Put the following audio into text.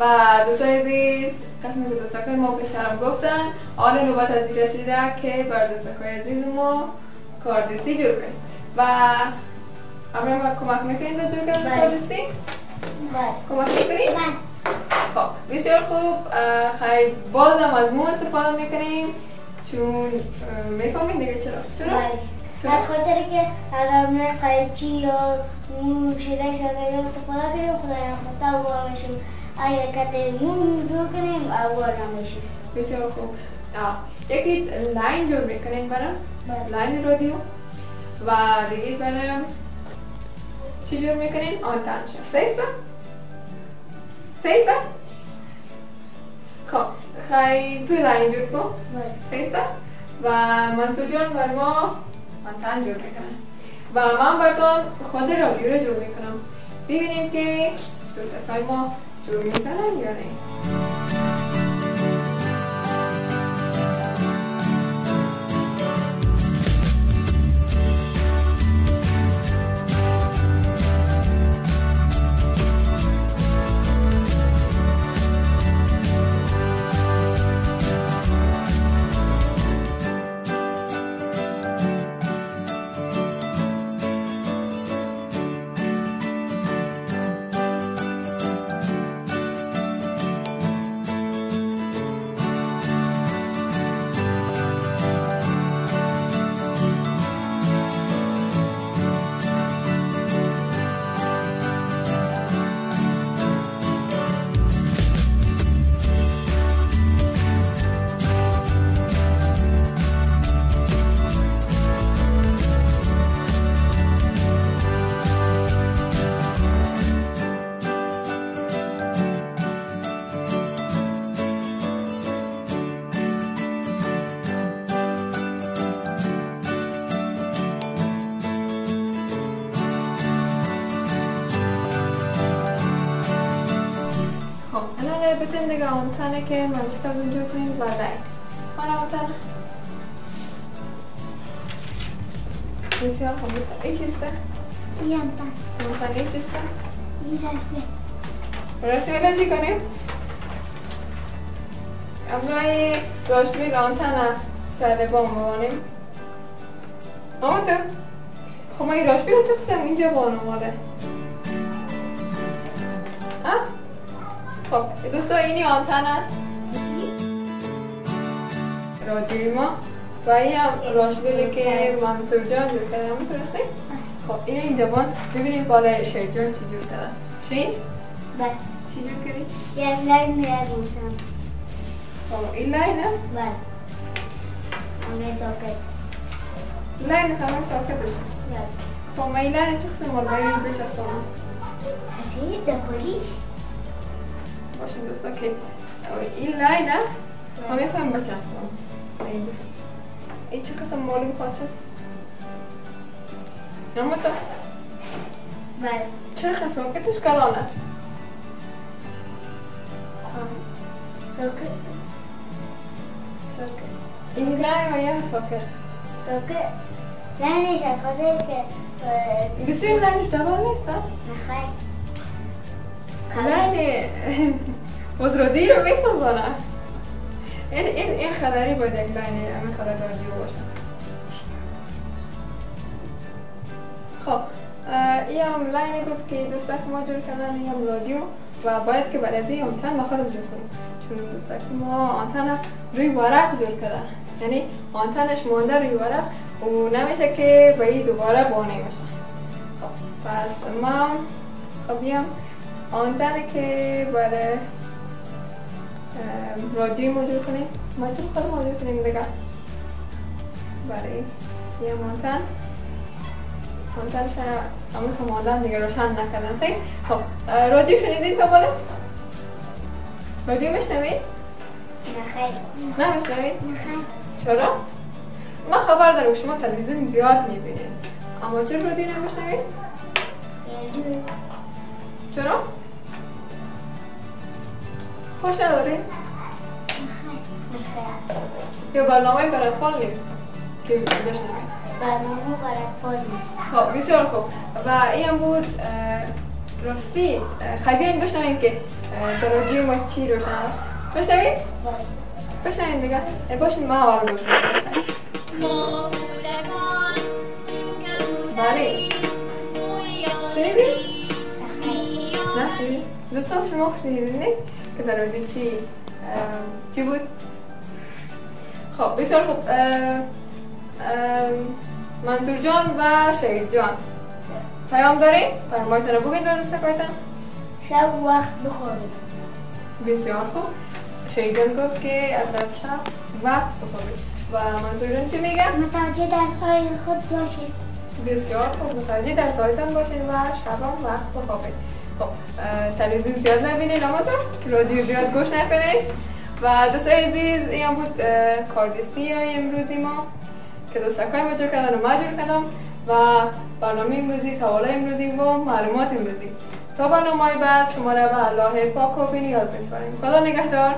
و دوستای عزیز قسمی که دوستاکای ما پیشترم گفتن آن نوبت از رسیده که بر دوستاکای عزیز ما کاردستی جور کنیم و ابراهیم ما کمک می‌کنید در جور کردن بله. کاردستی؟ بله کمک می‌کنید؟ من خب بسیار خوب خیلی بازم از مو استفاده می‌کنیم چون می‌فهمید دیگه چرا؟ چرا؟ بله؟ از خاطر که الان قیچی یا مو شده شده یا استفاده کنیم خدا نخواسته میشیم اگر کت مو دور کنیم اوار نمیشیم بسیار خوب. یکی لاین جور می‌کنین برام؟ بله. لاین رادیو. و دیگه برام چی جور می‌کنین؟ آنتنشن سیفه سیفه خب خیلی توی لاین جور کن. بله. سیفه و منصور جان بر ما آنتن جور می‌کنن و من براتون خود رادیو رو جور می‌کنم. ببینیم که دوستای ما جور می‌کنن یا نه خب الان بتون دیگه اون تنه که من گفتم اونجا کنیم و رنگ من اون تنه بسیار خوب این چیسته؟ پس اون تنه این چیسته؟ دسته راشمیل چی کنیم؟ امرای راشمیل آن تنه سر بام بانیم اما تو خب ما این راشمیل چه قسم اینجا بانم ماله؟ ها؟ خب دوستا اینی آنتن است؟ رادیوی ما. و این هم راشمیلی که منصور جان جور کرده. همون درسته؟ خب این اینجا بان ببینیم بالا شیر جان چی جور کرده شیر؟ بله. چی جور کردی؟ یک لای میره بودم خب این لاین است بله. همه ساکت. لاین است همه ساکتش بله. خب ما این لاین چه قسم مال باید بچسبانم هستی دپولیش باشیم دوستا که این لاین ما می‌خوایم بچسبانم اینجا این چه قسم معلوم خواهد نمو تو بله چرا قسم ساکتش کلان است ساکت ساکت. این لاین و یه ساکت ساکت لعنش از خاطر که بسیار لاینش جوان نیست ها؟ نخیر لاین وزرودی رو میسازانه این این این خدری باید یک لاین همین خدر رادیو باشه خب این هم لاینی بود که دوستک ما جور کردن این هم رادیو و باید که برای از آنتن ما خودم جور کنیم. چون دوستک ما آنتن روی ورق جور کرده یعنی آنتنش مانده روی ورق و نمیشه که به دوباره بانه باشه. خب پس ما خب بیام آنتنه که برای رادیو موجود کنیم ما چون خود موجود کنیم دیگه برای یه آنتن آنتنش همون سماندن دیگه روشن نکردن صحیح؟ خب رادیو شنیدین تا بالا؟ رادیو میشنوید؟ نخیر نمیشنوید؟ نخیر چرا؟ ما خبر دارم شما تلویزیون زیاد می‌بینید اما چرا رادیو نمیشنوید؟ چرا؟ خوش؟ نخیر یا برنامه بر اطفال نیست که بشنوید برنامه اطفال نیست خب بسیار خوب و این بود راستی خیلی بشنوین که رادیو ما چی روشن است بشنوین؟ بشنوین دیگه باشین ما اول گوش بله نه دوستان شما شنیدین که رادیو چی؟ چی بود؟ خب بسیار خوب. منصور جان و شهید جان. پیام داریم؟ فرمایتان رو بگید به رستقایتان شب وقت بخورید بسیار خوب. شهید جان گفت که از شب وقت بخورید و منصور جان چی میگه؟ متوجه در پای خود باشید. بسیار خوب. متوجه در سایتان باشید و شبان وقت بخوابید. خب تلویزیون زیاد نبینید تو رادیو زیاد گوش نکنید و دوستای عزیز این بود کاردستی های امروزی ما که دوستکای ما جور کردن و ما جور کردم و برنامه امروزی سوال امروزی و معلومات امروزی. تا برنامه بعد شما را به الله پاک و بینیاز میسپاریم. خدا نگهدار.